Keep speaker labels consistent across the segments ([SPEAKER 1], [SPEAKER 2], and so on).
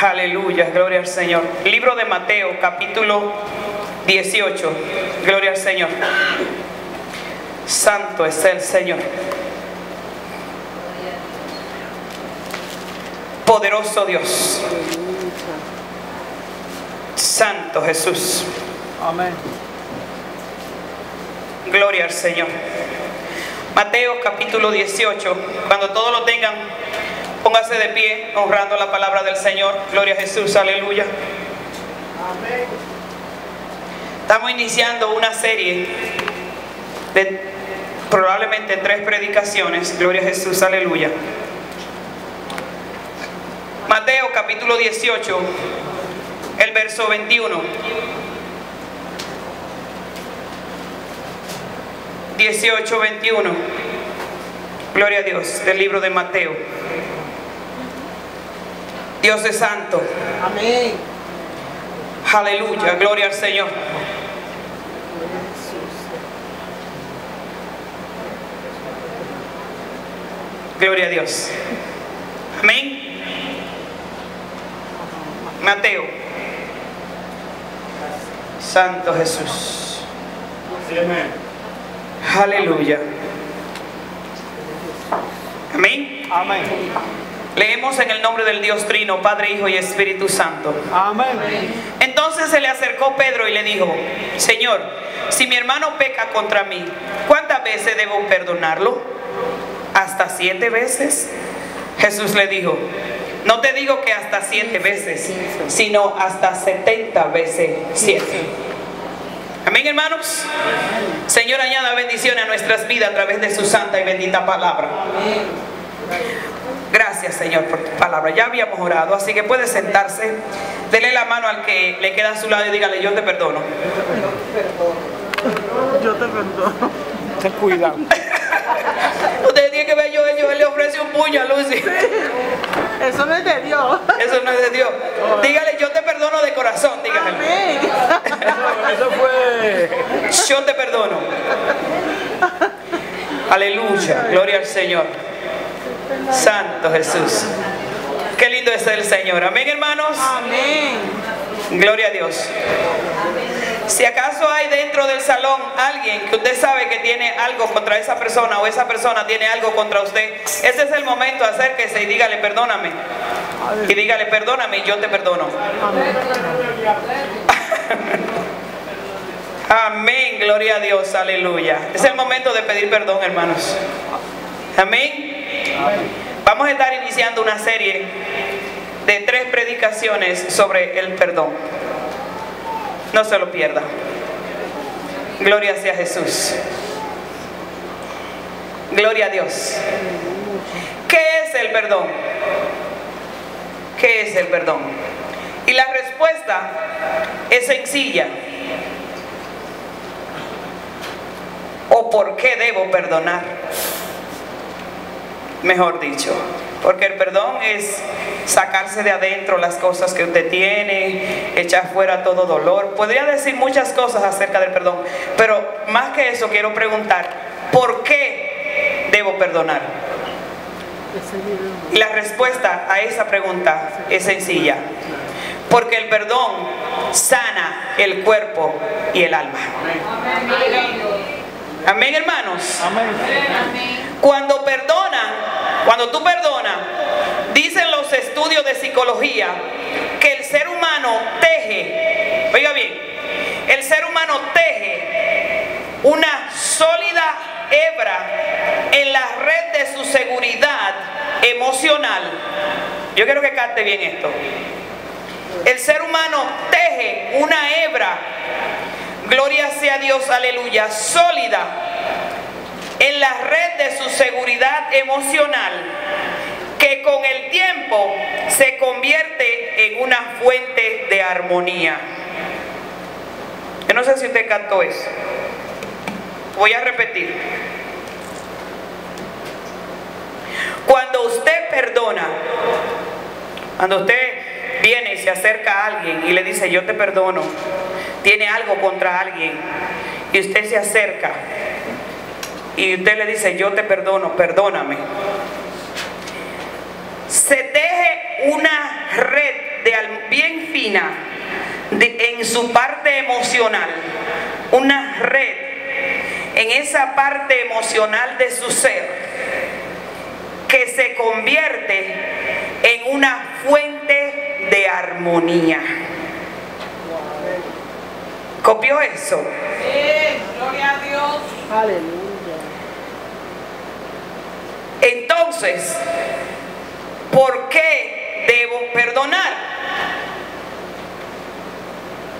[SPEAKER 1] Aleluya, gloria al Señor. Libro de Mateo, capítulo 18. Gloria al Señor. Santo es el Señor. Poderoso Dios. Santo Jesús.
[SPEAKER 2] Amén.
[SPEAKER 1] Gloria al Señor. Mateo capítulo 18. Cuando todos lo tengan, póngase de pie honrando la palabra del Señor. Gloria a Jesús. Aleluya. Estamos iniciando una serie de probablemente tres predicaciones. Gloria a Jesús. Aleluya. Mateo capítulo 18, el verso 21. 18, 21. Gloria a Dios, del libro de Mateo. Dios es santo.
[SPEAKER 2] Amén.
[SPEAKER 1] Aleluya, gloria al Señor. Gloria a Dios. Amén. Mateo. Santo Jesús.
[SPEAKER 2] Amén.
[SPEAKER 1] Aleluya. Amén.
[SPEAKER 2] Amén.
[SPEAKER 1] Leemos en el nombre del Dios Trino, Padre, Hijo y Espíritu Santo.
[SPEAKER 2] Amén.
[SPEAKER 1] Entonces se le acercó Pedro y le dijo, Señor, si mi hermano peca contra mí, ¿cuántas veces debo perdonarlo? ¿Hasta siete veces? Jesús le dijo, no te digo que hasta siete veces, sino hasta setenta veces siete. Amén, hermanos. Señor, añada bendiciones a nuestras vidas a través de su santa y bendita palabra. Gracias, Señor, por tu palabra. Ya habíamos orado, así que puede sentarse. Dele la mano al que le queda a su lado y dígale, yo te perdono.
[SPEAKER 2] Yo te perdono. Ten cuidado.
[SPEAKER 1] Usted tiene que ver yo, yo le ofrece un puño a Lucy.
[SPEAKER 2] Eso no es de Dios.
[SPEAKER 1] Eso no es de Dios. Dígale, yo te perdono de corazón, dígale.
[SPEAKER 2] Amén. Eso fue.
[SPEAKER 1] Yo te perdono. Aleluya, gloria al Señor. Santo Jesús. Qué lindo es el Señor. Amén, hermanos.
[SPEAKER 2] Amén.
[SPEAKER 1] Gloria a Dios. Si acaso hay dentro del salón alguien que usted sabe que tiene algo contra esa persona o esa persona tiene algo contra usted, ese es el momento, acérquese y dígale, perdóname. Y dígale, perdóname y yo te perdono. Amén, gloria a Dios, aleluya. Es el momento de pedir perdón, hermanos. Amén. Vamos a estar iniciando una serie de tres predicaciones sobre el perdón. No se lo pierda. Gloria sea Jesús. Gloria a Dios. ¿Qué es el perdón? ¿Qué es el perdón? Y la respuesta es sencilla. ¿O por qué debo perdonar? Mejor dicho, porque el perdón es sacarse de adentro las cosas que usted tiene, echar fuera todo dolor. Podría decir muchas cosas acerca del perdón, pero más que eso quiero preguntar, ¿por qué debo perdonar? Y la respuesta a esa pregunta es sencilla, porque el perdón sana el cuerpo y el alma. Amén, hermanos.
[SPEAKER 2] Amén.
[SPEAKER 1] Cuando perdonan, cuando tú perdonas, dicen los estudios de psicología que el ser humano teje, oiga bien, el ser humano teje una sólida hebra en la red de su seguridad emocional. Yo quiero que cante bien esto. El ser humano teje una hebra, gloria sea Dios, aleluya, sólida en la red de su seguridad emocional que con el tiempo se convierte en una fuente de armonía. Yo no sé si usted cantó eso. Voy a repetir. Cuando usted perdona, cuando usted viene y se acerca a alguien y le dice yo te perdono, tiene algo contra alguien y usted se acerca y usted le dice, yo te perdono, perdóname. Se teje una red de, bien fina en su parte emocional, una red en esa parte emocional de su ser que se convierte en una fuente de armonía. ¿Copió eso?
[SPEAKER 2] Sí, gloria a Dios. Aleluya.
[SPEAKER 1] Entonces, ¿por qué debo perdonar?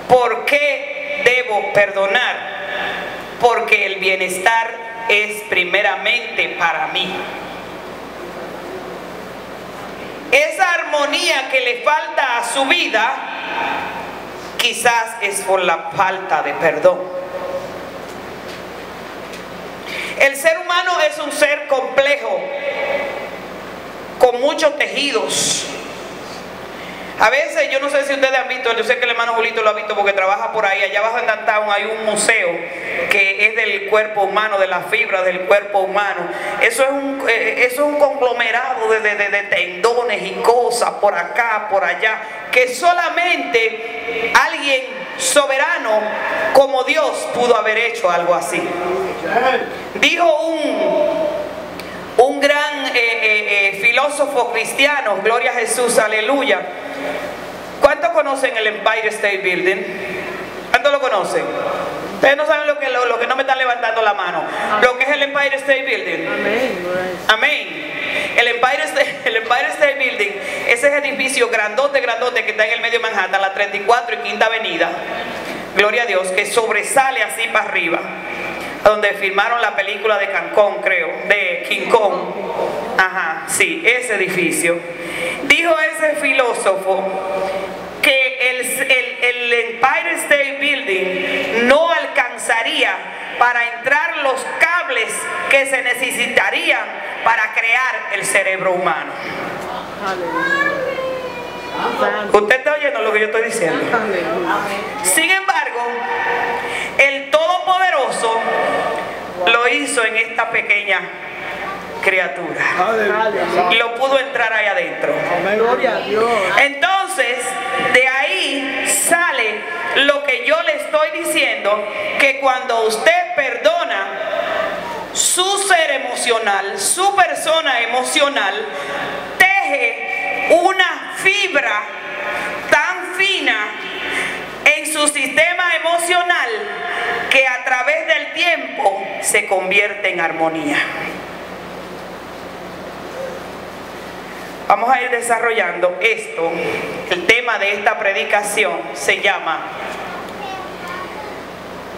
[SPEAKER 1] ¿Por qué debo perdonar? Porque el bienestar es primeramente para mí. Esa armonía que le falta a su vida quizás es por la falta de perdón. El ser humano es un ser complejo, con muchos tejidos. A veces, yo no sé si ustedes han visto, yo sé que el hermano Julito lo ha visto porque trabaja por ahí, allá abajo en Downtown hay un museo que es del cuerpo humano, de la fibra del cuerpo humano. Eso es un, eh, eso es un conglomerado de, de tendones y cosas por acá, por allá, que solamente alguien soberano como Dios pudo haber hecho algo así. Dijo un, un gran eh, eh, eh, filósofo cristiano, gloria a Jesús, aleluya. ¿Cuántos conocen el Empire State Building? ¿Cuántos lo conocen? Ustedes no saben lo que, lo, que no me están levantando la mano. Lo que es el Empire State Building. Amén. El Empire, State, el Empire State Building, ese edificio grandote, grandote que está en el medio de Manhattan, la 34 y Quinta Avenida. Gloria a Dios, que sobresale así para arriba donde filmaron la película de Cancún, creo, de King Kong. Ajá, sí, ese edificio. Dijo ese filósofo que el, Empire State Building no alcanzaría para entrar los cables que se necesitarían para crear el cerebro humano. Usted está oyendo lo que yo estoy diciendo. Sin embargo, el Todopoderoso lo hizo en esta pequeña criatura. Y lo pudo entrar ahí adentro. Entonces, de ahí sale lo que yo le estoy diciendo, que cuando usted su ser emocional, su persona emocional, teje una fibra tan fina en su sistema emocional que a través del tiempo se convierte en armonía. Vamos a ir desarrollando esto. El tema de esta predicación se llama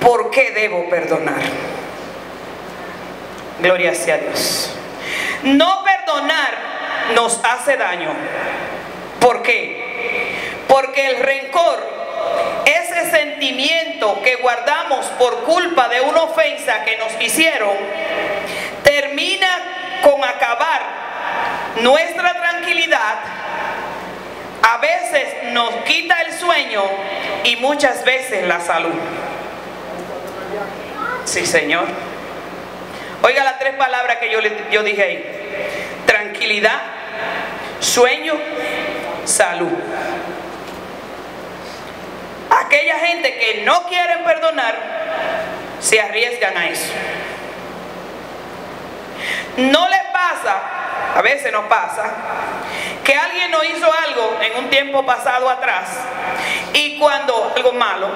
[SPEAKER 1] ¿Por qué debo perdonar? Gloria sea a Dios. No perdonar nos hace daño. ¿Por qué? Porque el rencor, ese sentimiento que guardamos por culpa de una ofensa que nos hicieron, termina con acabar nuestra tranquilidad a veces nos quita el sueño y muchas veces la salud. Sí, Señor. Oiga las tres palabras que yo, yo dije ahí. Tranquilidad, sueño, salud. Aquella gente que no quieren perdonar, se arriesgan a eso. No les pasa a veces nos pasa, que alguien nos hizo algo en un tiempo pasado atrás y cuando algo malo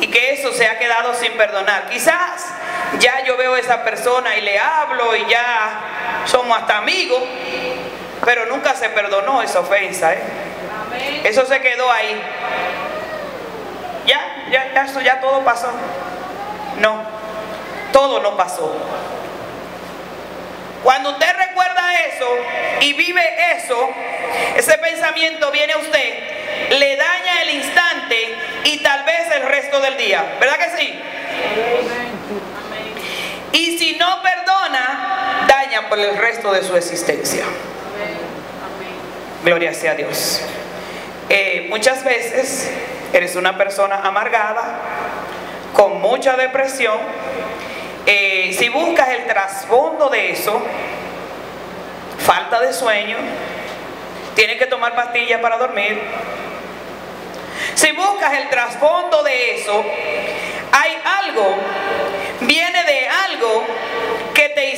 [SPEAKER 1] y que eso se ha quedado sin perdonar. Quizás ya yo veo a esa persona y le hablo y ya somos hasta amigos, pero nunca se perdonó esa ofensa. ¿eh? Eso se quedó ahí. Ya, ya, ya, eso ya todo pasó. No, todo no pasó. Cuando usted recuerda eso y vive eso, ese pensamiento viene a usted, le daña el instante y tal vez el resto del día. ¿Verdad que sí? No perdona, daña por el resto de su existencia. Gloria sea a Dios. Eh, muchas veces eres una persona amargada, con mucha depresión, eh, si buscas el trasfondo de eso, falta de sueño, Tienes que tomar pastillas para dormir. Si buscas el trasfondo de eso, hay algo, viene de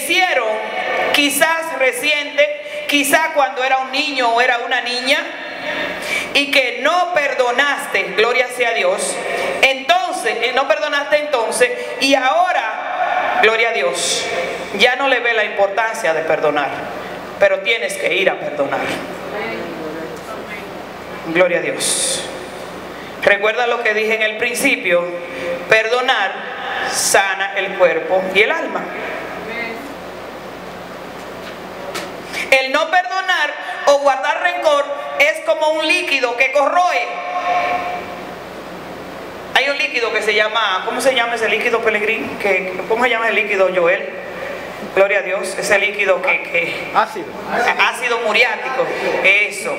[SPEAKER 1] hicieron quizás reciente, quizás cuando era un niño o era una niña, y que no perdonaste, gloria sea Dios, entonces, eh, no perdonaste entonces, y ahora, gloria a Dios, ya no le ve la importancia de perdonar, pero tienes que ir a perdonar. Gloria a Dios. Recuerda lo que dije en el principio, perdonar sana el cuerpo y el alma. El no perdonar o guardar rencor es como un líquido que corroe. Hay un líquido que se llama, ¿cómo se llama ese líquido pelegrín? Que, ¿Cómo se llama el líquido, Joel? Gloria a Dios, ese líquido que... que
[SPEAKER 3] Ácido.
[SPEAKER 1] ácido muriático, eso.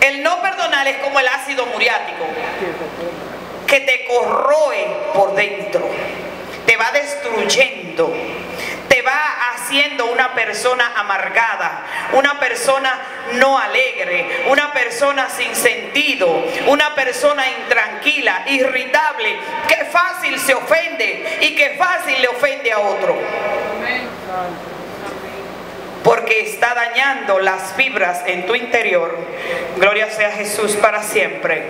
[SPEAKER 1] El no perdonar es como el ácido muriático, que te corroe por dentro, te va destruyendo, va haciendo una persona amargada, una persona no alegre, una persona sin sentido, una persona intranquila, irritable, que fácil se ofende y que fácil le ofende a otro porque está dañando las fibras en tu interior. Gloria sea Jesús para siempre.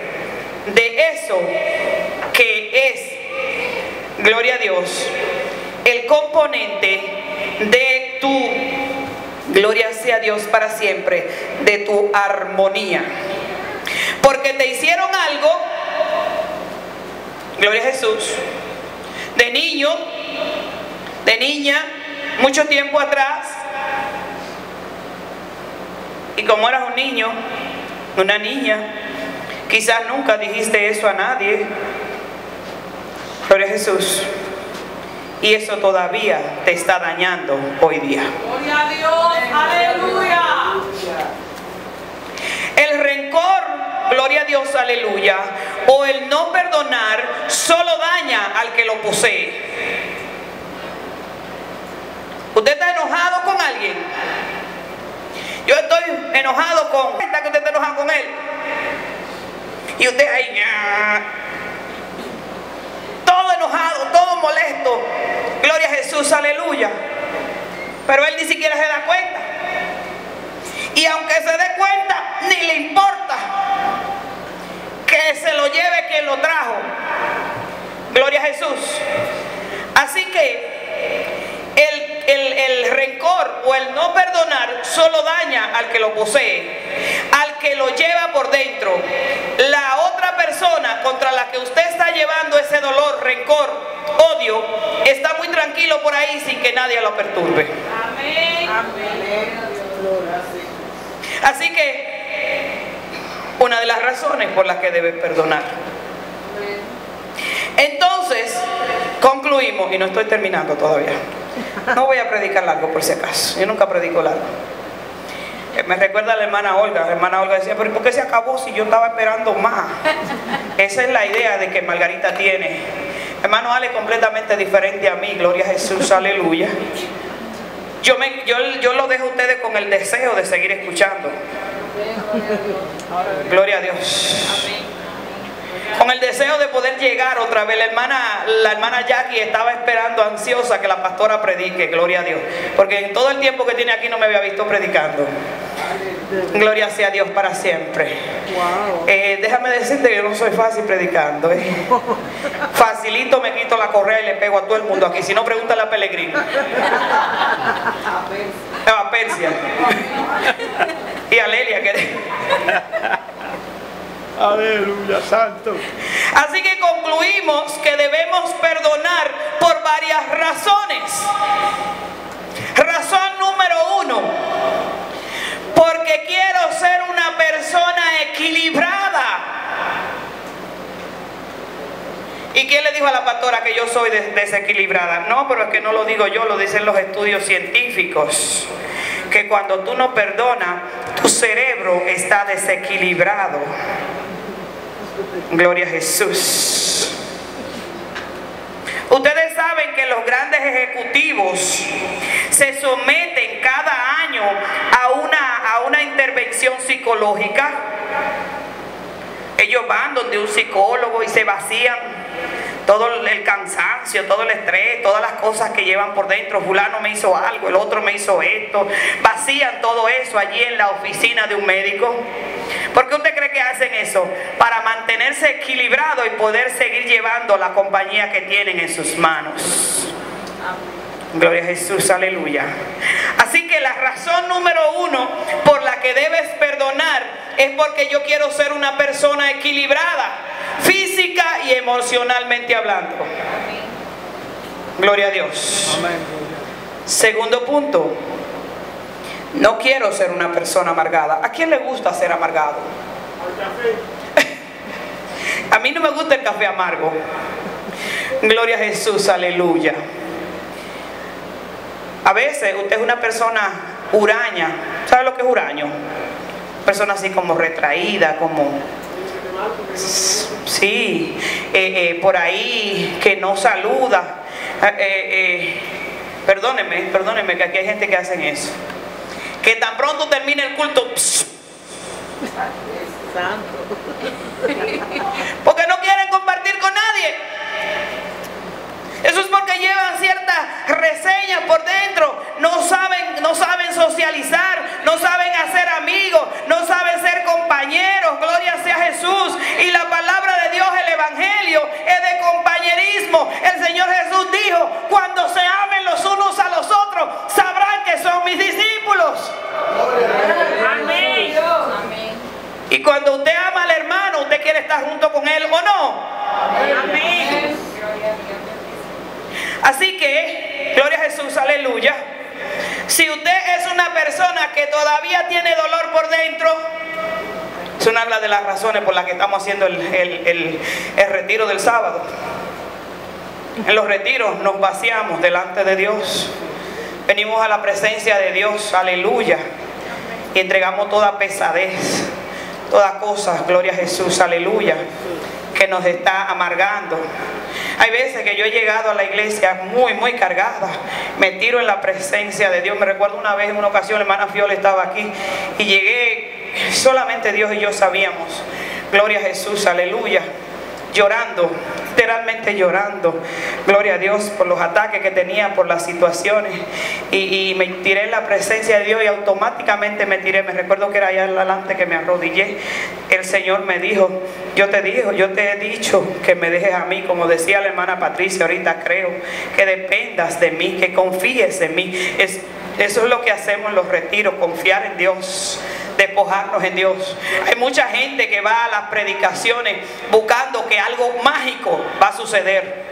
[SPEAKER 1] De eso que es, gloria a Dios, el componente de tu, gloria sea Dios para siempre, de tu armonía. Porque te hicieron algo, gloria a Jesús, de niño, de niña, mucho tiempo atrás, y como eras un niño, una niña, quizás nunca dijiste eso a nadie. Pero es Jesús. Y eso todavía te está dañando hoy día.
[SPEAKER 2] Gloria a Dios, aleluya.
[SPEAKER 1] El rencor, gloria a Dios, aleluya, o el no perdonar solo daña al que lo posee. ¿Usted está enojado con alguien? Yo estoy enojado con esta que usted está enojado con él. Y usted ahí, ña. todo enojado, todo molesto. Gloria a Jesús, aleluya. Pero él ni siquiera se da cuenta. Y aunque se dé cuenta, ni le importa que se lo lleve quien lo trajo. Gloria a Jesús. Así que el, el- el rencor o el no perdonar solo daña al que lo posee, al que lo lleva por dentro. La otra persona contra la que usted está llevando ese dolor, rencor, odio, está muy tranquilo por ahí sin que nadie lo perturbe. Así que una de las razones por las que debe perdonar. Entonces, concluimos, y no estoy terminando todavía. No voy a predicar largo por si acaso. Yo nunca predico largo. Eh, Me recuerda a la hermana Olga. La hermana Olga decía, pero ¿por qué se acabó si yo estaba esperando más? Esa es la idea de que Margarita tiene. Hermano Ale, completamente diferente a mí. Gloria a Jesús, aleluya. Yo, me, yo, yo lo dejo a ustedes con el deseo de seguir escuchando. Gloria a Dios. Con el deseo de poder llegar otra vez. La hermana, la hermana Jackie estaba esperando ansiosa que la pastora predique. Gloria a Dios. Porque en todo el tiempo que tiene aquí no me había visto predicando. Gloria sea a Dios para siempre. Eh, déjame decirte que yo no soy fácil predicando. eh. Facilito me quito la correa y le pego a todo el mundo aquí. Si no, pregúntale a Pellegrino. A Persia. Y a Lelia. Que...
[SPEAKER 3] Aleluya, santo.
[SPEAKER 1] Así que concluimos que debemos perdonar por varias razones. Razón número uno, porque quiero ser una persona equilibrada. ¿Y quién le dijo a la pastora que yo soy des- desequilibrada? No, pero es que no lo digo yo, lo dicen los estudios científicos. Que cuando tú no perdonas, tu cerebro está desequilibrado. Gloria a Jesús. Ustedes saben que los grandes ejecutivos se someten cada año a una, a una intervención psicológica. Ellos van donde un psicólogo y se vacían todo el cansancio, todo el estrés, todas las cosas que llevan por dentro. Fulano me hizo algo, el otro me hizo esto. Vacían todo eso allí en la oficina de un médico. ¿Por qué usted cree que hacen eso? Para mantenerse equilibrado y poder seguir llevando la compañía que tienen en sus manos. Gloria a Jesús, aleluya. Así que la razón número uno por la que debes perdonar es porque yo quiero ser una persona equilibrada física y emocionalmente hablando. Gloria a Dios. Segundo punto, no quiero ser una persona amargada. ¿A quién le gusta ser amargado? A mí no me gusta el café amargo. Gloria a Jesús, aleluya. A veces usted es una persona huraña. ¿Sabe lo que es huraño? Persona así como retraída, como Sí, eh, eh, por ahí que no saluda. Eh, perdóneme, perdóneme que aquí hay gente que hacen eso. Que tan pronto termine el culto. Porque no quieren compartir con nadie. Eso es porque llevan ciertas reseñas por dentro, no saben, no saben socializar, no saben hacer amigos, no saben ser compañeros, gloria sea Jesús. Y la palabra de Dios, el Evangelio, es de compañerismo. El Señor Jesús dijo, cuando se amen los unos a los otros, sabrán que son mis discípulos. Amén. Y cuando usted ama al hermano, usted quiere estar junto con él o no. Amén. Así que, gloria a Jesús, aleluya. Si usted es una persona que todavía tiene dolor por dentro, es una de las razones por las que estamos haciendo el, el retiro del sábado. En los retiros nos vaciamos delante de Dios. Venimos a la presencia de Dios, aleluya. Y entregamos toda pesadez, toda cosa, gloria a Jesús, aleluya, que nos está amargando. Hay veces que yo he llegado a la iglesia muy, muy cargada. Me tiro en la presencia de Dios. Me recuerdo una vez, en una ocasión, la hermana Fiola estaba aquí y llegué, solamente Dios y yo sabíamos. Gloria a Jesús, aleluya llorando, literalmente llorando. Gloria a Dios por los ataques que tenía, por las situaciones. Y, me tiré en la presencia de Dios y automáticamente me tiré. Me recuerdo que era allá adelante que me arrodillé. El Señor me dijo, yo te digo, yo te he dicho que me dejes a mí, como decía la hermana Patricia, ahorita creo, que dependas de mí, que confíes en mí. Es, eso es lo que hacemos en los retiros, confiar en Dios despojarnos en Dios. Hay mucha gente que va a las predicaciones buscando que algo mágico va a suceder.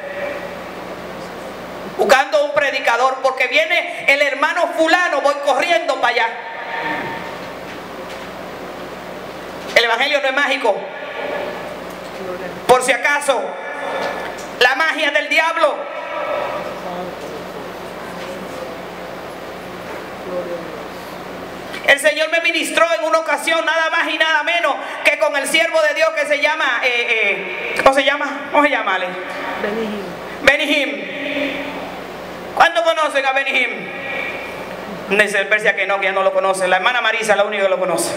[SPEAKER 1] Buscando un predicador, porque viene el hermano fulano, voy corriendo para allá. El Evangelio no es mágico. Por si acaso, la magia del diablo El Señor me ministró en una ocasión nada más y nada menos que con el siervo de Dios que se llama, eh, eh, ¿cómo se llama? ¿Cómo se llama, Ale? Benihim. Benihim. ¿Cuántos conocen a Benihim? Dice el Persia que no, que ya no lo conoce. La hermana Marisa la única que lo conoce.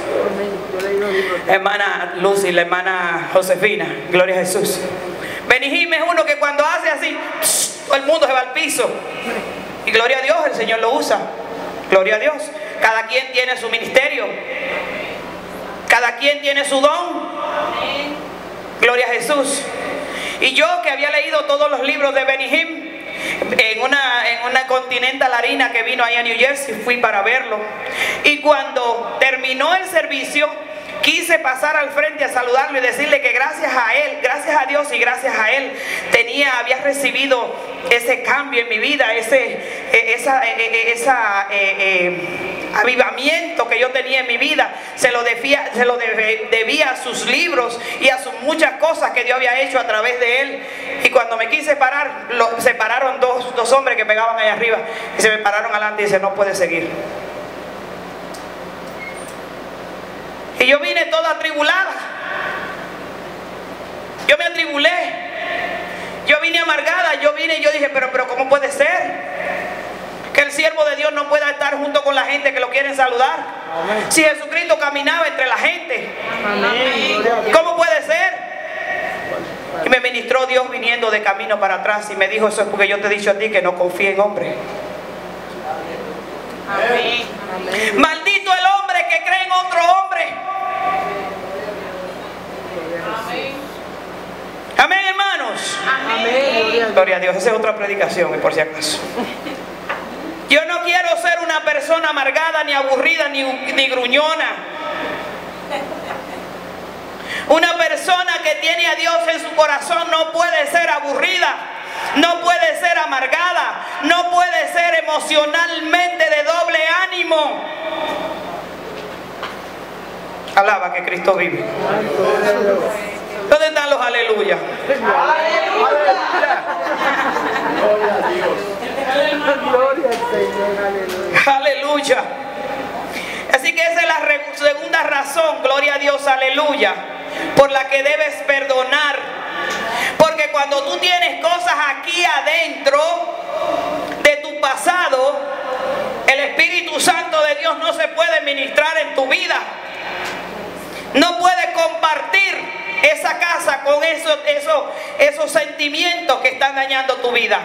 [SPEAKER 1] Hermana Lucy, la hermana Josefina, gloria a Jesús. Benihim es uno que cuando hace así, todo el mundo se va al piso. Y gloria a Dios, el Señor lo usa. Gloria a Dios. Cada quien tiene su ministerio. Cada quien tiene su don. Gloria a Jesús. Y yo que había leído todos los libros de Benihim, en una, en una Continental Harina que vino ahí a New Jersey, fui para verlo. Y cuando terminó el servicio, quise pasar al frente a saludarlo y decirle que gracias a él, gracias a Dios y gracias a él, tenía, había recibido ese cambio en mi vida, ese, e, esa, e, e, esa avivamiento que yo tenía en mi vida, se lo, debía, se lo debía a sus libros y a sus muchas cosas que Dios había hecho a través de él. Y cuando me quise parar, lo, se pararon dos, dos hombres que pegaban allá arriba y se me pararon adelante y dice, no puede seguir. Y yo vine toda atribulada. Yo me atribulé. Yo vine amargada. Yo vine y yo dije, pero, pero ¿cómo puede ser? Que el siervo de Dios no pueda estar junto con la gente que lo quieren saludar. Si Jesucristo caminaba entre la gente, ¿cómo puede ser? Y me ministró Dios viniendo de camino para atrás y me dijo, eso es porque yo te he dicho a ti que no confíe en hombre. Maldito el hombre que cree en otro hombre. Amén, hermanos. Gloria a Dios, esa es otra predicación, por si acaso. Yo no quiero ser una persona amargada, ni aburrida, ni, ni gruñona. Una persona que tiene a Dios en su corazón no puede ser aburrida, no puede ser amargada, no puede ser emocionalmente de doble ánimo. Alaba que Cristo vive. ¿Dónde están los aleluya?
[SPEAKER 3] Gloria al Señor, aleluya.
[SPEAKER 1] Aleluya. Así que esa es la segunda razón, gloria a Dios, aleluya, por la que debes perdonar. Porque cuando tú tienes cosas aquí adentro de tu pasado, el Espíritu Santo de Dios no se puede ministrar en tu vida. No puedes compartir esa casa con esos, esos, esos sentimientos que están dañando tu vida.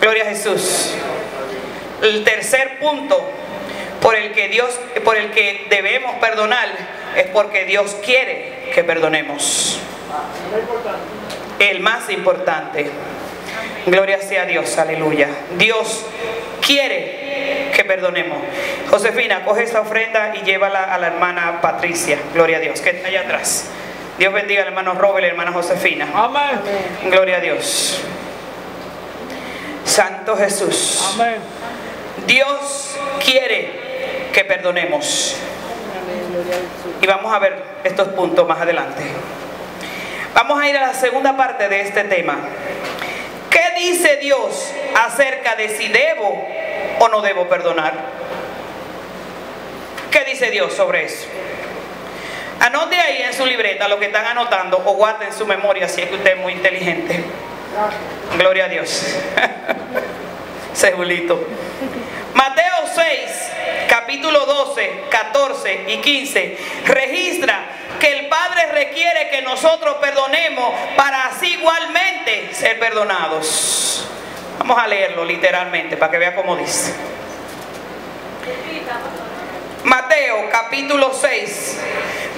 [SPEAKER 1] Gloria a Jesús. El tercer punto por el que Dios, por el que debemos perdonar, es porque Dios quiere que perdonemos. El más importante. Gloria sea a Dios, aleluya. Dios quiere que perdonemos. Josefina, coge esa ofrenda y llévala a la hermana Patricia. Gloria a Dios, que está allá atrás. Dios bendiga al hermano Robert y a la hermana Josefina.
[SPEAKER 3] Amén.
[SPEAKER 1] Gloria a Dios. Santo Jesús.
[SPEAKER 3] Amén.
[SPEAKER 1] Dios quiere que perdonemos. Y vamos a ver estos puntos más adelante. Vamos a ir a la segunda parte de este tema. ¿Qué dice Dios acerca de si debo o no debo perdonar? ¿Qué dice Dios sobre eso? Anote ahí en su libreta lo que están anotando o guarde en su memoria si es que usted es muy inteligente. Gloria a Dios. Segulito. Mateo 6, capítulo 12, 14 y 15 registra que el Padre requiere que nosotros perdonemos para así igualmente ser perdonados. Vamos a leerlo literalmente para que vea cómo dice. Mateo capítulo 6,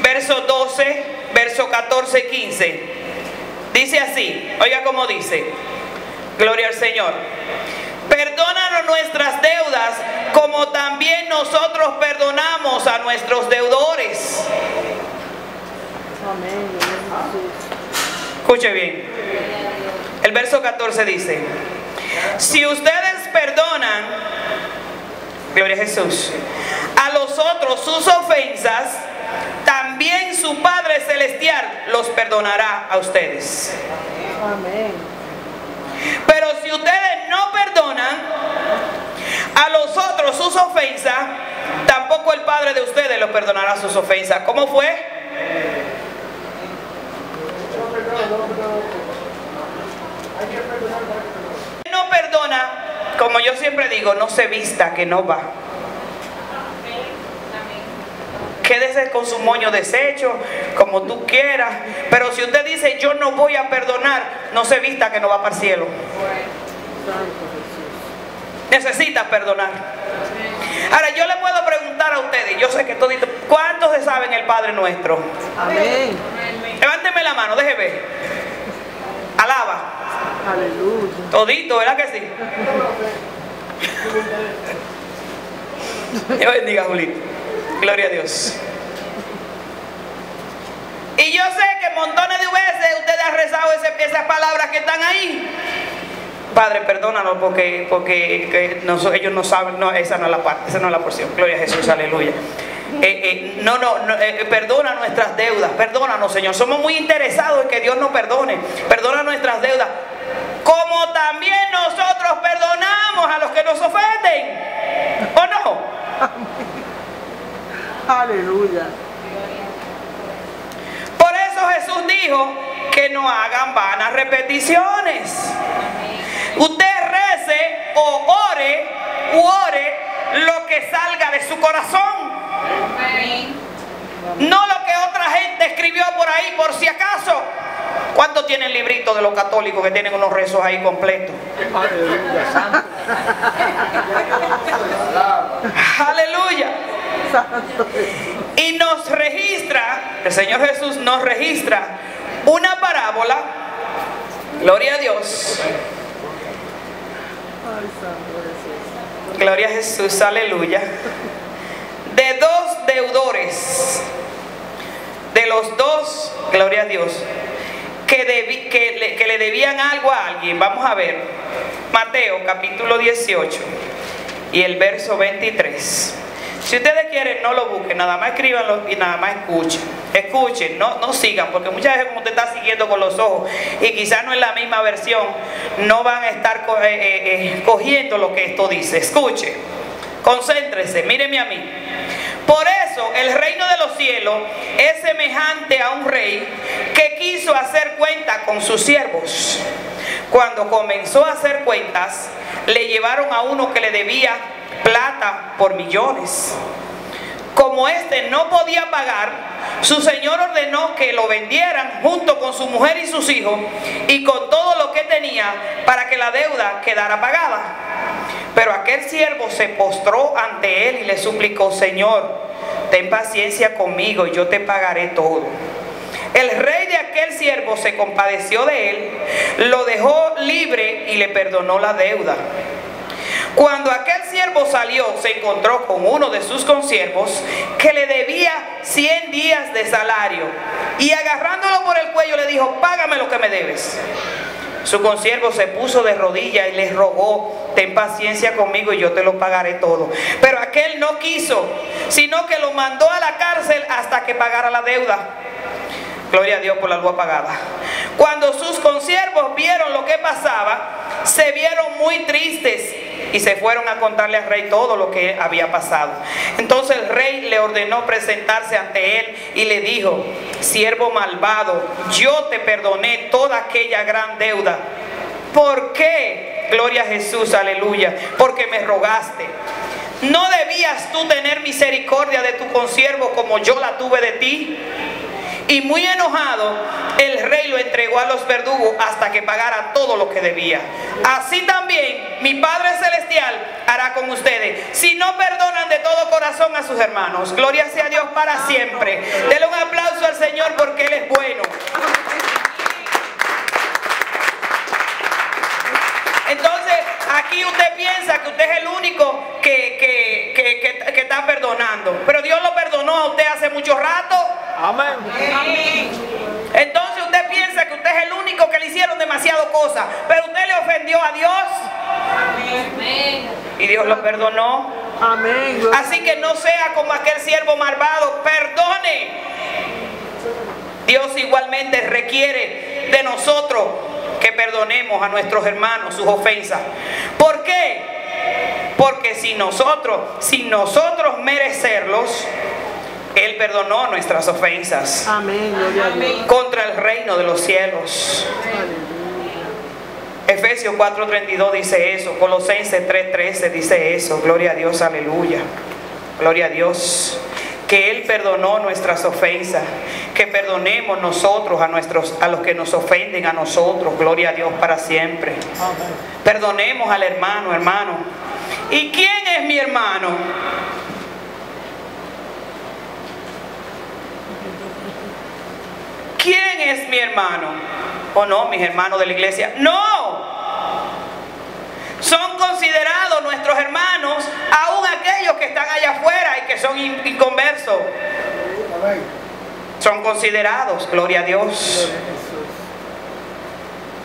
[SPEAKER 1] verso 12, verso 14 y 15. Dice así, oiga cómo dice. Gloria al Señor. Perdónanos nuestras deudas como también nosotros perdonamos a nuestros deudores. Escuche bien. El verso 14 dice, si ustedes perdonan, gloria a Jesús, a los otros sus ofensas, también su Padre Celestial los perdonará a ustedes. Pero si ustedes no perdonan a los otros sus ofensas, tampoco el Padre de ustedes los perdonará sus ofensas. ¿Cómo fue? No perdona, como yo siempre digo, no se vista que no va. Quédese con su moño deshecho, como tú quieras. Pero si usted dice, yo no voy a perdonar, no se vista que no va para el cielo. Necesita perdonar. Ahora, yo le puedo preguntar a ustedes, yo sé que todito, ¿cuántos se saben el Padre Nuestro?
[SPEAKER 3] Amén.
[SPEAKER 1] Levánteme la mano, déjeme ver. Alaba.
[SPEAKER 3] Aleluya.
[SPEAKER 1] Todito, ¿verdad que sí? Dios bendiga, Julito. Gloria a Dios. Y yo sé que montones de veces ustedes han rezado ese- esas palabras que están ahí. Padre, perdónanos porque, porque ellos no saben, no, esa no es la parte, esa no es la porción. Gloria a Jesús, aleluya. Eh, eh, no, no, no, eh, perdona nuestras deudas, perdónanos, Señor. Somos muy interesados en que Dios nos perdone. Perdona nuestras deudas. Como también nosotros perdonamos a los que nos ofenden. ¿O no?
[SPEAKER 3] Aleluya.
[SPEAKER 1] Por eso Jesús dijo que no hagan vanas repeticiones. Usted rece o ore u ore lo que salga de su corazón. No lo que otra gente escribió por ahí por si acaso. ¿Cuántos tienen libritos de los católicos que tienen unos rezos ahí completos?
[SPEAKER 3] Aleluya.
[SPEAKER 1] Y nos registra, el Señor Jesús nos registra una parábola, gloria a Dios, gloria a Jesús, aleluya, de dos deudores, de los dos, gloria a Dios, que, le, debían algo a alguien. Vamos a ver, Mateo capítulo 18 y el verso 23. Si ustedes quieren, no lo busquen, nada más escríbanlo y nada más escuchen. Escuchen, no, no sigan, porque muchas veces como usted está siguiendo con los ojos y quizás no es la misma versión, no van a estar eh, eh, eh, cogiendo lo que esto dice. Escuche, concéntrese, míreme a mí. Por eso el reino de los cielos es semejante a un rey que quiso hacer cuenta con sus siervos. Cuando comenzó a hacer cuentas, le llevaron a uno que le debía plata por millones. Como éste no podía pagar, su señor ordenó que lo vendieran junto con su mujer y sus hijos y con todo lo que tenía para que la deuda quedara pagada. Pero aquel siervo se postró ante él y le suplicó, Señor, ten paciencia conmigo y yo te pagaré todo. El rey de aquel siervo se compadeció de él, lo dejó libre y le perdonó la deuda. Cuando aquel siervo salió, se encontró con uno de sus consiervos que le debía 100 días de salario. Y agarrándolo por el cuello le dijo, págame lo que me debes. Su consiervo se puso de rodillas y le rogó, ten paciencia conmigo y yo te lo pagaré todo. Pero aquel no quiso, sino que lo mandó a la cárcel hasta que pagara la deuda. Gloria a Dios por la luz apagada. Cuando sus consiervos vieron lo que pasaba, se vieron muy tristes y se fueron a contarle al rey todo lo que había pasado. Entonces el rey le ordenó presentarse ante él y le dijo, siervo malvado, yo te perdoné toda aquella gran deuda. ¿Por qué? Gloria a Jesús, aleluya. Porque me rogaste. ¿No debías tú tener misericordia de tu consiervo como yo la tuve de ti? Y muy enojado, el rey lo entregó a los verdugos hasta que pagara todo lo que debía. Así también mi Padre Celestial hará con ustedes si no perdonan de todo corazón a sus hermanos. Gloria sea Dios para siempre. Denle un aplauso al Señor porque Él es bueno. Entonces, aquí usted piensa que usted es el único que, que- que- que- que está perdonando. Pero Dios lo perdonó a usted hace mucho rato.
[SPEAKER 3] Amén.
[SPEAKER 1] Entonces usted piensa que usted es el único que le hicieron pero usted le ofendió a Dios y Dios lo perdonó.
[SPEAKER 3] Amén.
[SPEAKER 1] Así que no sea como aquel siervo malvado, perdone. Dios igualmente requiere de nosotros que perdonemos a nuestros hermanos sus ofensas. ¿Por qué? Porque si nosotros, sin nosotros merecerlos, Él perdonó nuestras ofensas
[SPEAKER 3] Amén. Gloria a Dios.
[SPEAKER 1] contra el reino de los cielos. Efesios 4:32 dice eso, Colosenses 3:13 dice eso, gloria a Dios, aleluya, gloria a Dios, que Él perdonó nuestras ofensas, que perdonemos nosotros a, nuestros, a los que nos ofenden a nosotros, gloria a Dios para siempre. Perdonemos al hermano, hermano. ¿Y quién es mi hermano? ¿Quién es mi hermano? ¿O no, mis hermanos de la iglesia? No. Son considerados nuestros hermanos, aún aquellos que están allá afuera y que son in- inconversos. Son considerados, gloria a Dios.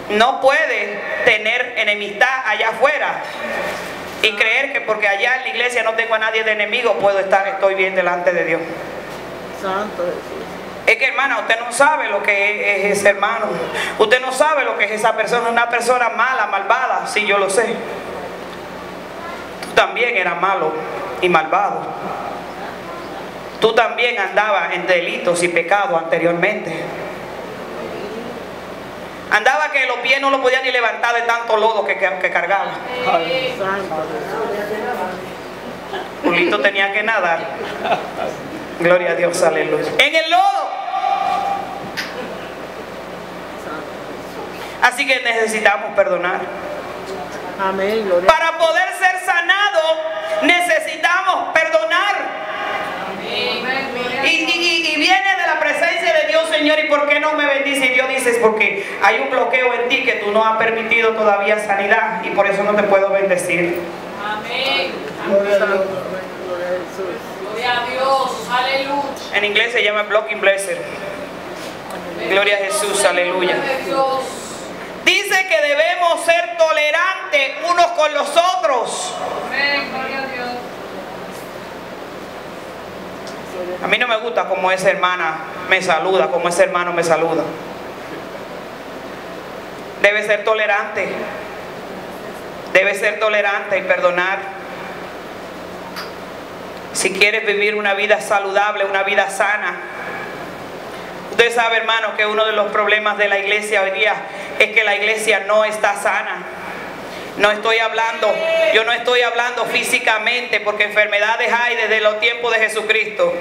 [SPEAKER 1] No puede tener enemistad allá afuera y creer que porque allá en la iglesia no tengo a nadie de enemigo, puedo estar, estoy bien delante de Dios.
[SPEAKER 3] Santo Jesús.
[SPEAKER 1] Es que hermana, usted no sabe lo que es ese hermano. Usted no sabe lo que es esa persona, una persona mala, malvada. Sí, yo lo sé. Tú también eras malo y malvado. Tú también andabas en delitos y pecados anteriormente. Andaba que los pies no lo podía ni levantar de tanto lodo que, que- que cargaba. Julito tenía que nadar. Gloria a Dios, aleluya. En el lodo. Así que necesitamos perdonar.
[SPEAKER 3] Amén, gloria.
[SPEAKER 1] Para poder ser sanado, necesitamos perdonar. Y, y- y- y viene de la presencia de Dios, Señor. ¿Y por qué no me bendice? Y Dios dice, es porque hay un bloqueo en ti que tú no has permitido todavía sanidad y por eso no te puedo bendecir.
[SPEAKER 2] Amén.
[SPEAKER 3] Gloria a Dios. Amén, gloria a Jesús.
[SPEAKER 2] Gloria a Dios.
[SPEAKER 1] En inglés se llama blocking blessing. Gloria a Jesús, aleluya. Dice que debemos ser tolerantes unos con los otros.
[SPEAKER 2] A
[SPEAKER 1] mí no me gusta como esa hermana me saluda, como ese hermano me saluda. Debe ser tolerante. Debe ser tolerante y perdonar. Si quieres vivir una vida saludable, una vida sana. Usted sabe, hermano, que uno de los problemas de la iglesia hoy día es que la iglesia no está sana. No estoy hablando, yo no estoy hablando físicamente porque enfermedades hay desde los tiempos de Jesucristo.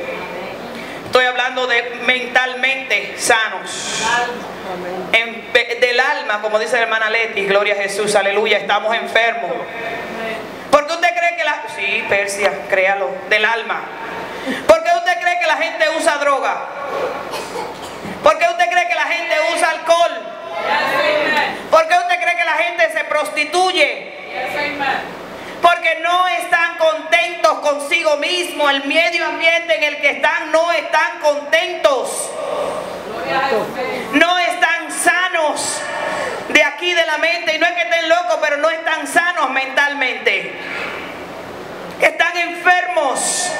[SPEAKER 1] Estoy hablando de mentalmente sanos. En- del alma, como dice la hermana Leti, gloria a Jesús, aleluya, estamos enfermos. ¿Por qué usted cree que la... Sí, Persia, créalo, del alma. ¿Por qué usted cree que la gente usa droga? ¿Por qué usted cree que la gente usa alcohol? ¿Por qué usted cree que la gente se prostituye? Porque no están contentos consigo mismo. El medio ambiente en el que están no están contentos. No están sanos de aquí de la mente. Y no es que estén locos, pero no están sanos mentalmente. Están enfermos.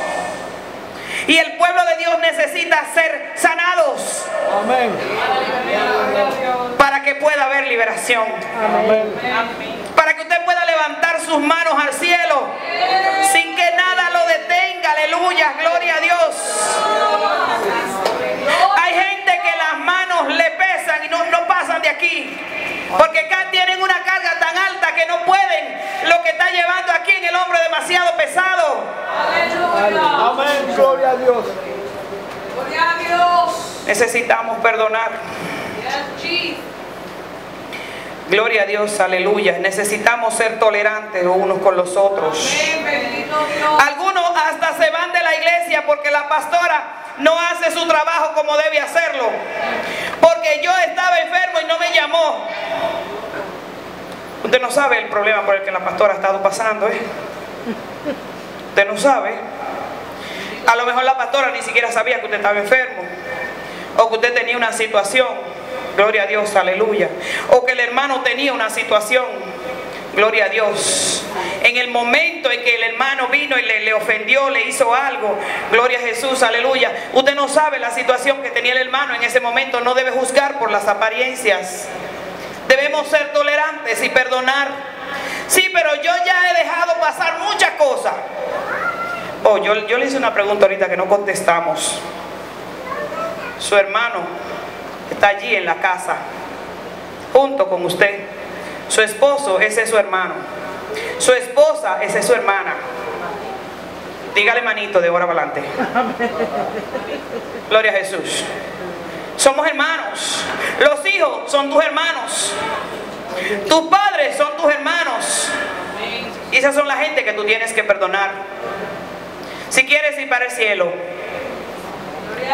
[SPEAKER 1] Y el pueblo de Dios necesita ser sanados
[SPEAKER 3] Amén.
[SPEAKER 1] Para que pueda haber liberación.
[SPEAKER 3] Amén.
[SPEAKER 1] Para que usted pueda levantar sus manos al cielo sin que nada lo detenga. Aleluya, gloria a Dios. Manos le pesan y no, no pasan de aquí. Porque acá tienen una carga tan alta que no pueden. Lo que está llevando aquí en el hombro es demasiado pesado.
[SPEAKER 2] Aleluya.
[SPEAKER 3] Amén, gloria a Dios.
[SPEAKER 2] Gloria a Dios.
[SPEAKER 1] Necesitamos perdonar.
[SPEAKER 2] Yes, Jesus.
[SPEAKER 1] Gloria a Dios, aleluya. Necesitamos ser tolerantes unos con los otros. Algunos hasta se van de la iglesia porque la pastora no hace su trabajo como debe hacerlo. Porque yo estaba enfermo y no me llamó. Usted no sabe el problema por el que la pastora ha estado pasando, ¿eh? Usted no sabe. A lo mejor la pastora ni siquiera sabía que usted estaba enfermo. O que usted tenía una situación. Gloria a Dios, aleluya. O que el hermano tenía una situación. Gloria a Dios. En el momento en que el hermano vino y le, ofendió, le hizo algo. Gloria a Jesús, aleluya. Usted no sabe la situación que tenía el hermano en ese momento. No debe juzgar por las apariencias. Debemos ser tolerantes y perdonar. Sí, pero yo ya he dejado pasar muchas cosas. Oh, yo, yo le hice una pregunta ahorita que no contestamos. Su hermano está allí en la casa, junto con usted. Su esposo, ese es su hermano. Su esposa, esa es su hermana. Dígale manito de ahora para adelante. Gloria a Jesús. Somos hermanos. Los hijos son tus hermanos. Tus padres son tus hermanos. Y esas son la gente que tú tienes que perdonar. Si quieres ir para el cielo,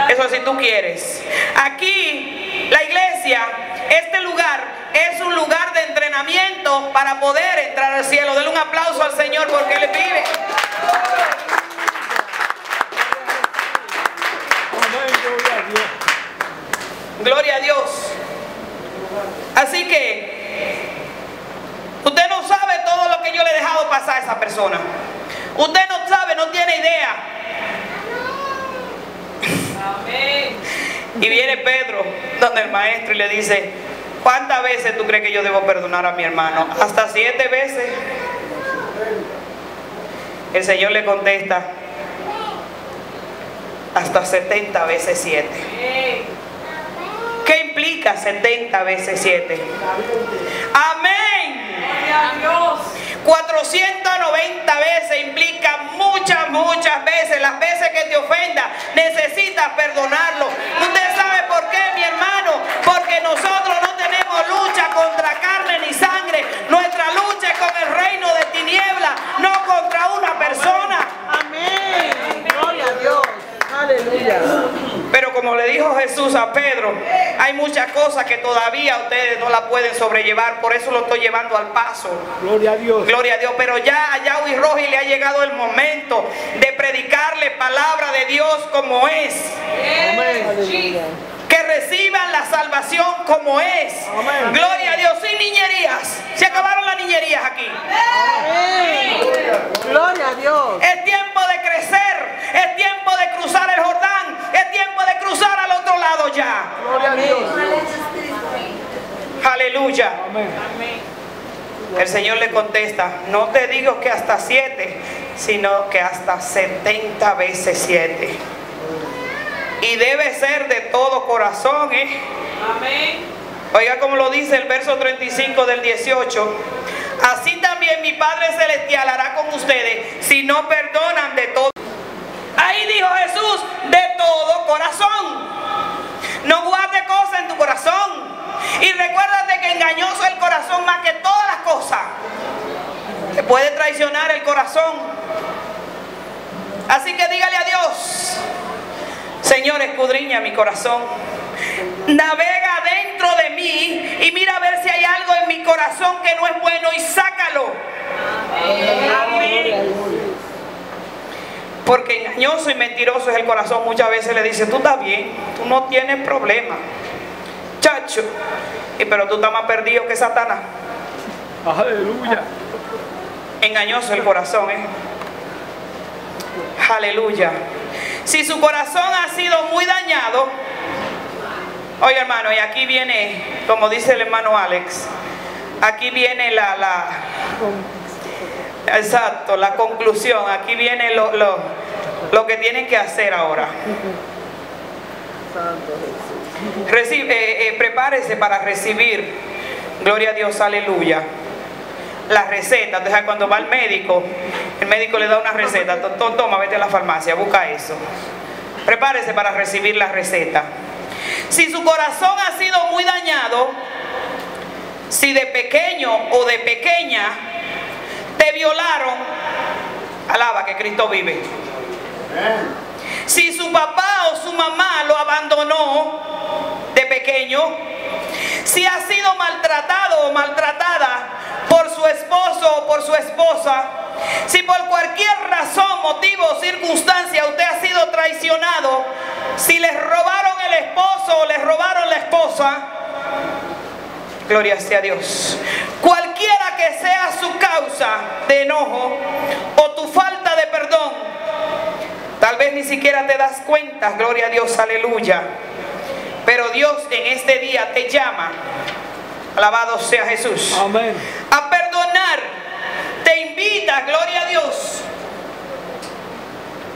[SPEAKER 1] eso si tú quieres. Aquí, la iglesia, este lugar es un lugar de entrenamiento para poder entrar al cielo. Denle un aplauso al Señor porque Él vive.
[SPEAKER 3] Gloria a Dios.
[SPEAKER 1] Así que usted no sabe todo lo que yo le he dejado pasar a esa persona. Usted no sabe, no tiene idea.
[SPEAKER 2] Amén.
[SPEAKER 1] Y viene Pedro donde el maestro y le dice, ¿cuántas veces tú crees que yo debo perdonar a mi hermano? Hasta siete veces. El Señor le contesta, hasta 70 veces siete. ¿Qué implica? implica 70 veces 7. Amén.
[SPEAKER 2] Gloria a Dios.
[SPEAKER 1] 490 veces implica muchas, muchas veces. Las veces que te ofenda, necesitas perdonarlo. Por qué, mi hermano. Porque nosotros no tenemos lucha contra carne ni sangre. Nuestra lucha es con el reino de tinieblas, no contra una persona.
[SPEAKER 4] Amén. Gloria a Dios. Aleluya.
[SPEAKER 1] Pero como le dijo Jesús a Pedro, hay muchas cosas que todavía ustedes no la pueden sobrellevar. Por eso lo estoy llevando al paso.
[SPEAKER 3] Gloria a Dios.
[SPEAKER 1] Gloria a Dios, pero ya a Yahweh Roji le ha llegado el momento de predicarle palabra de Dios como es.
[SPEAKER 2] Jesus.
[SPEAKER 1] Reciban la salvación como es.
[SPEAKER 3] Amén.
[SPEAKER 1] Gloria a Dios, sin niñerías. Se acabaron las niñerías aquí.
[SPEAKER 4] Amén. Gloria a Dios.
[SPEAKER 1] Es tiempo de crecer. Es tiempo de cruzar el Jordán. Es tiempo de cruzar al otro lado ya.
[SPEAKER 3] Gloria a Dios.
[SPEAKER 1] Aleluya.
[SPEAKER 3] Amén.
[SPEAKER 1] El Señor le contesta, no te digo que hasta siete, sino que hasta 70 veces siete. Y debe ser de todo corazón, ¿eh?
[SPEAKER 2] Amén.
[SPEAKER 1] Oiga como lo dice el verso 35 del 18. Así también mi Padre Celestial hará con ustedes si no perdonan de todo. Ahí dijo Jesús, de todo corazón. No guarde cosas en tu corazón. Y recuérdate que engañoso es el corazón más que todas las cosas. Te puede traicionar el corazón. Así que dígale a Dios, Señor, escudriña mi corazón. Navega dentro de mí y mira a ver si hay algo en mi corazón que no es bueno y sácalo. Porque engañoso y mentiroso es el corazón. Muchas veces le dice, tú estás bien, tú no tienes problema. Chacho. Y pero tú estás más perdido que Satanás.
[SPEAKER 3] Aleluya.
[SPEAKER 1] Engañoso el corazón, ¿eh? Aleluya. Si su corazón ha sido muy dañado, oye hermano, y aquí viene, como dice el hermano Alex, aquí viene la, exacto, la conclusión, aquí viene lo, lo, lo que tienen que hacer ahora. Eh, eh, prepárese para recibir, gloria a Dios, aleluya. La receta, entonces cuando va al médico, el médico le da una receta, to- to- toma, vete a la farmacia, busca eso. Prepárese para recibir la receta. Si su corazón ha sido muy dañado, si de pequeño o de pequeña te violaron, alaba que Cristo vive. Si su papá o su mamá lo abandonó de pequeño, si ha sido maltratado o maltratada por su esposo o por su esposa, si por cualquier razón, motivo o circunstancia usted ha sido traicionado, si les robaron el esposo o les robaron la esposa, gloria sea a Dios. Cualquiera que sea su causa de enojo o tu falta de perdón, Tal vez ni siquiera te das cuenta, gloria a Dios, aleluya. Pero Dios en este día te llama, alabado sea Jesús,
[SPEAKER 3] Amén.
[SPEAKER 1] a perdonar. Te invita, gloria a Dios.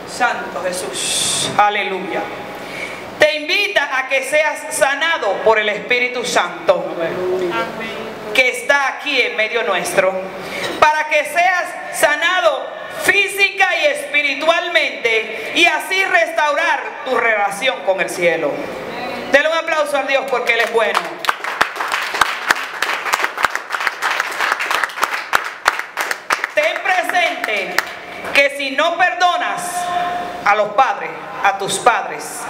[SPEAKER 1] Santo Jesús, aleluya. Te invita a que seas sanado por el Espíritu Santo que está aquí en medio nuestro, para que seas sanado física y espiritualmente y así restaurar tu relación con el cielo. Denle un aplauso a Dios porque Él es bueno. Ten presente que si no perdonas a los padres, a tus padres,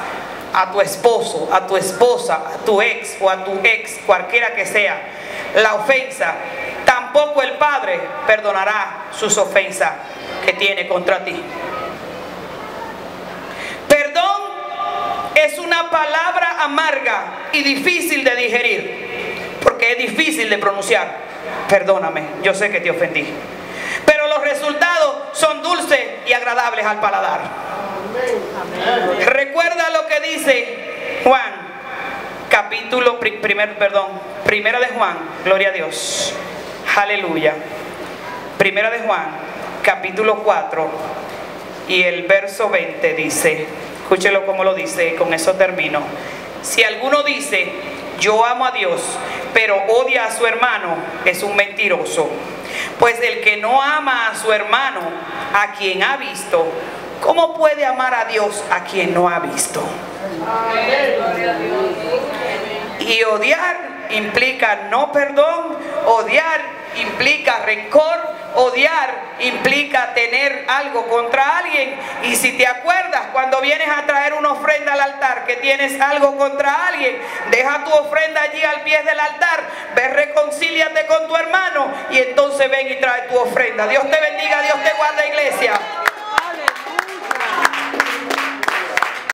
[SPEAKER 1] a tu esposo, a tu esposa, a tu ex o a tu ex, cualquiera que sea, la ofensa, tampoco el Padre perdonará sus ofensas que tiene contra ti. Perdón es una palabra amarga y difícil de digerir, porque es difícil de pronunciar. Perdóname, yo sé que te ofendí. Pero los resultados son dulces y agradables al paladar. Recuerda lo que dice Juan, capítulo pri- primer, perdón, primera de Juan, gloria a Dios. Aleluya. Primera de Juan, capítulo 4 y el verso 20 dice, escúchelo como lo dice, con eso termino. Si alguno dice, yo amo a Dios, pero odia a su hermano, es un mentiroso. Pues el que no ama a su hermano, a quien ha visto, ¿cómo puede amar a Dios a quien no ha visto? Y odiar implica no perdón, odiar implica rencor, odiar implica tener algo contra alguien. Y si te acuerdas, cuando vienes a traer una ofrenda al altar, que tienes algo contra alguien, deja tu ofrenda allí al pie del altar, ve, reconcíliate con tu hermano y entonces ven y trae tu ofrenda. Dios te bendiga, Dios te guarda, iglesia.